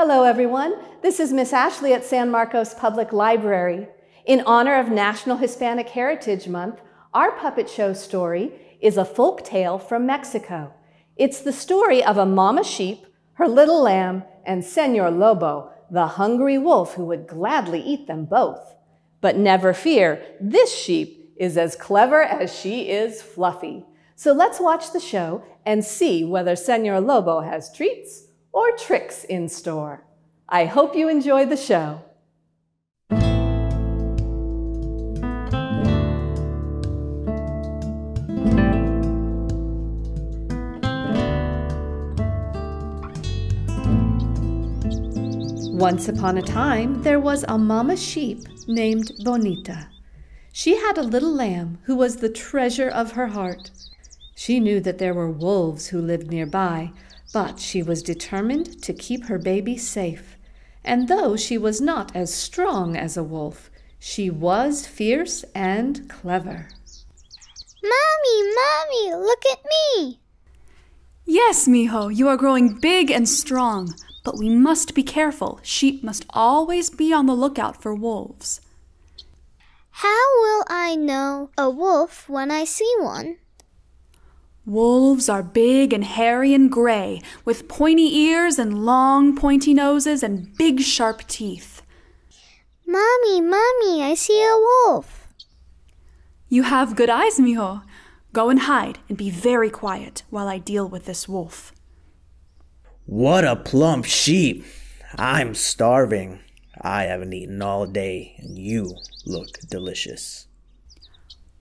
Hello, everyone. This is Miss Ashley at San Marcos Public Library. In honor of National Hispanic Heritage Month, our puppet show story is a folk tale from Mexico. It's the story of a mama sheep, her little lamb, and Senor Lobo, the hungry wolf who would gladly eat them both. But never fear, this sheep is as clever as she is fluffy. So let's watch the show and see whether Senor Lobo has treats or tricks in store. I hope you enjoy the show. Once upon a time, there was a mama sheep named Bonita. She had a little lamb who was the treasure of her heart. She knew that there were wolves who lived nearby, but she was determined to keep her baby safe. And though she was not as strong as a wolf, she was fierce and clever. Mommy, Mommy, look at me! Yes, Mijo, you are growing big and strong. But we must be careful. Sheep must always be on the lookout for wolves. How will I know a wolf when I see one? Wolves are big and hairy and gray, with pointy ears and long pointy noses and big sharp teeth. Mommy, Mommy, I see a wolf. You have good eyes, mijo. Go and hide and be very quiet while I deal with this wolf. What a plump sheep! I'm starving. I haven't eaten all day, and you look delicious.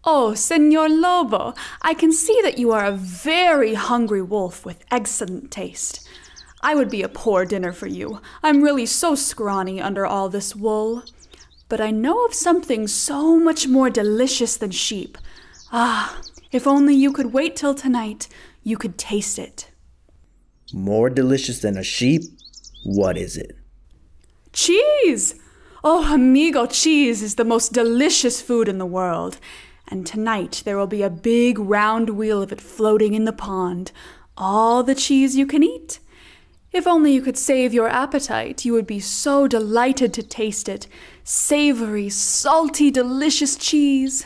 Oh, Senor Lobo, I can see that you are a very hungry wolf with excellent taste. I would be a poor dinner for you. I'm really so scrawny under all this wool. But I know of something so much more delicious than sheep. Ah, if only you could wait till tonight, you could taste it. More delicious than a sheep? What is it? Cheese! Oh, amigo, cheese is the most delicious food in the world. And tonight there will be a big round wheel of it floating in the pond. All the cheese you can eat. If only you could save your appetite, you would be so delighted to taste it. Savory, salty, delicious cheese.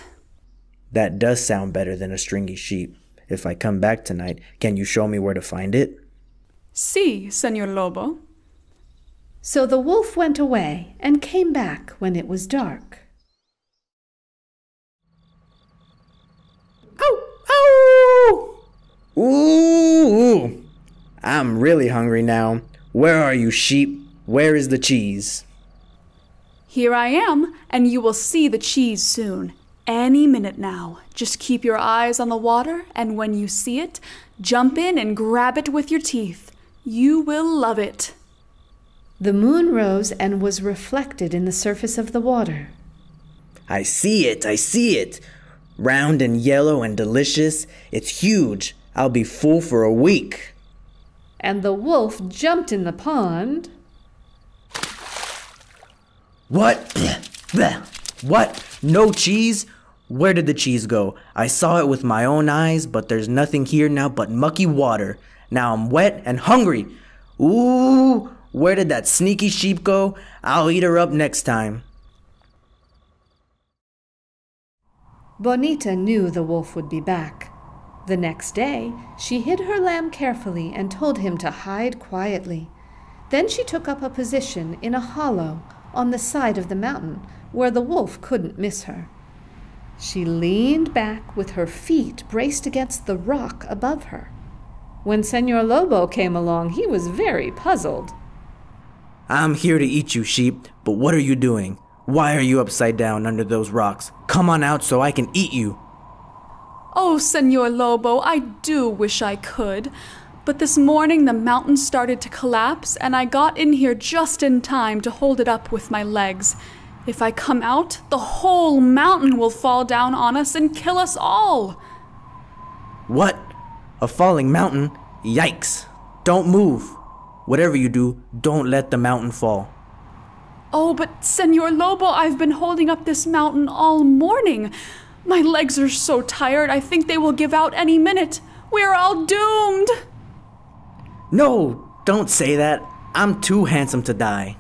That does sound better than a stringy sheep. If I come back tonight, can you show me where to find it? Si, Senor Lobo. So the wolf went away and came back when it was dark. Ow! Ow! Ooh! I'm really hungry now. Where are you, sheep? Where is the cheese? Here I am, and you will see the cheese soon. Any minute now. Just keep your eyes on the water, and when you see it, jump in and grab it with your teeth. You will love it. The moon rose and was reflected in the surface of the water. I see it, I see it. Round and yellow and delicious. It's huge. I'll be full for a week. And the wolf jumped in the pond. What? what? No cheese? Where did the cheese go? I saw it with my own eyes, but there's nothing here now but mucky water. Now I'm wet and hungry. Ooh, where did that sneaky sheep go? I'll eat her up next time. Bonita knew the wolf would be back. The next day, she hid her lamb carefully and told him to hide quietly. Then she took up a position in a hollow on the side of the mountain where the wolf couldn't miss her. She leaned back with her feet braced against the rock above her. When Senor Lobo came along, he was very puzzled. I'm here to eat you, sheep, but what are you doing? Why are you upside down under those rocks? Come on out so I can eat you. Oh, Senor Lobo, I do wish I could. But this morning the mountain started to collapse, and I got in here just in time to hold it up with my legs. If I come out, the whole mountain will fall down on us and kill us all. What? A falling mountain? Yikes! Don't move. Whatever you do, don't let the mountain fall. Oh, but Senor Lobo, I've been holding up this mountain all morning. My legs are so tired, I think they will give out any minute. We're all doomed. No, don't say that. I'm too handsome to die.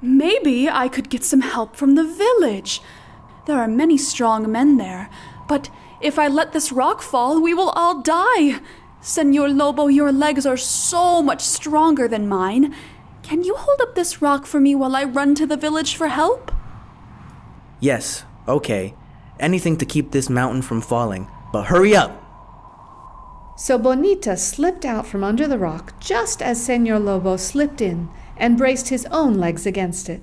Maybe I could get some help from the village. There are many strong men there, but if I let this rock fall, we will all die. Senor Lobo, your legs are so much stronger than mine. Can you hold up this rock for me while I run to the village for help? Yes, okay. Anything to keep this mountain from falling. But hurry up! So Bonita slipped out from under the rock just as Senor Lobo slipped in and braced his own legs against it.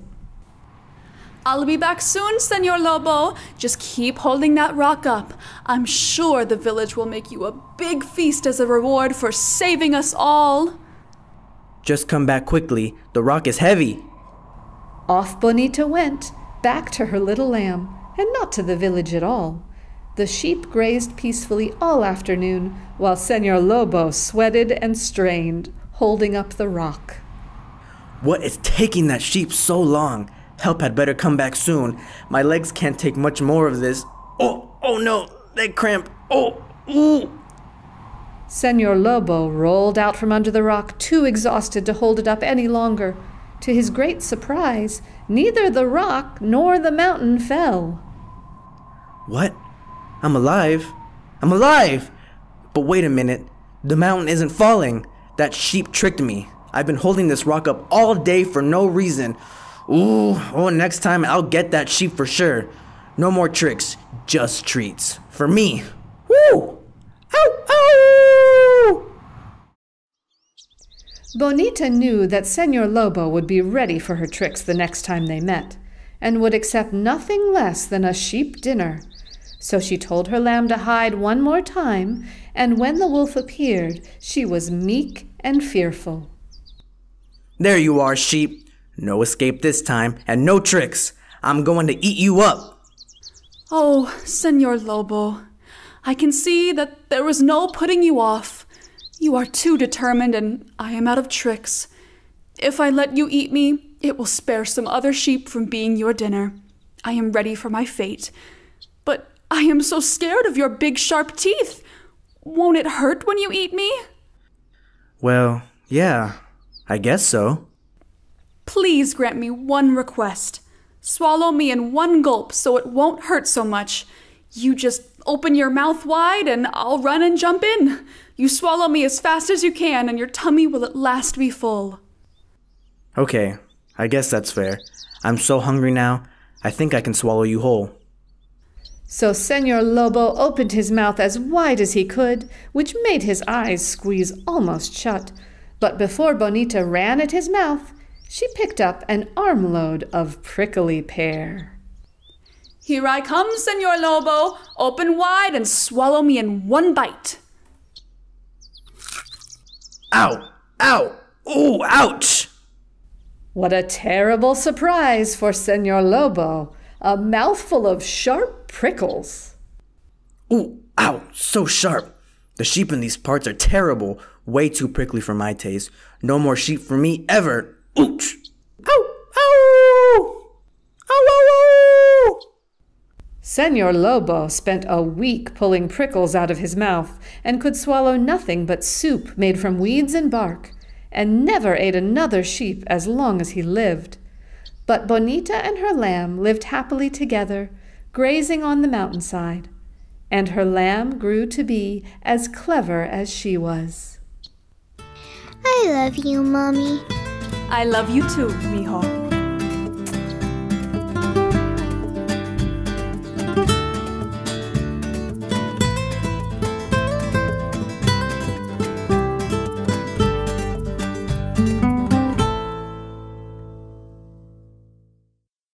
I'll be back soon, Senor Lobo. Just keep holding that rock up. I'm sure the village will make you a big feast as a reward for saving us all. Just come back quickly. The rock is heavy. Off Bonita went, back to her little lamb, and not to the village at all. The sheep grazed peacefully all afternoon, while Senor Lobo sweated and strained, holding up the rock. What is taking that sheep so long? Help had better come back soon. My legs can't take much more of this. Oh, oh no, leg cramp. Oh, ooh. Senor Lobo rolled out from under the rock, too exhausted to hold it up any longer. To his great surprise, neither the rock nor the mountain fell. What? I'm alive. I'm alive! But wait a minute. The mountain isn't falling. That sheep tricked me. I've been holding this rock up all day for no reason. Ooh, oh, next time I'll get that sheep for sure. No more tricks, just treats. For me. Woo! Ow! Ow! Bonita knew that Senor Lobo would be ready for her tricks the next time they met, and would accept nothing less than a sheep dinner. So she told her lamb to hide one more time, and when the wolf appeared, she was meek and fearful. There you are, sheep. No escape this time, and no tricks. I'm going to eat you up. Oh, Senor Lobo, I can see that there is no putting you off. You are too determined, and I am out of tricks. If I let you eat me, it will spare some other sheep from being your dinner. I am ready for my fate. But I am so scared of your big sharp teeth. Won't it hurt when you eat me? Well, yeah, I guess so. Please grant me one request. Swallow me in one gulp so it won't hurt so much. You just open your mouth wide and I'll run and jump in. You swallow me as fast as you can and your tummy will at last be full. Okay, I guess that's fair. I'm so hungry now, I think I can swallow you whole. So Senor Lobo opened his mouth as wide as he could, which made his eyes squeeze almost shut. But before Bonita ran at his mouth, she picked up an armload of prickly pear. Here I come, Senor Lobo. Open wide and swallow me in one bite. Ow! Ow! Ooh, ouch! What a terrible surprise for Senor Lobo! A mouthful of sharp prickles. Ooh, ow, so sharp. The sheep in these parts are terrible, way too prickly for my taste. No more sheep for me ever. Ouch! Ow! Ow! Ow! Ow! ow. Senor Lobo spent a week pulling prickles out of his mouth and could swallow nothing but soup made from weeds and bark, and never ate another sheep as long as he lived. But Bonita and her lamb lived happily together, grazing on the mountainside, and her lamb grew to be as clever as she was. I love you, Mommy. I love you too, mijo.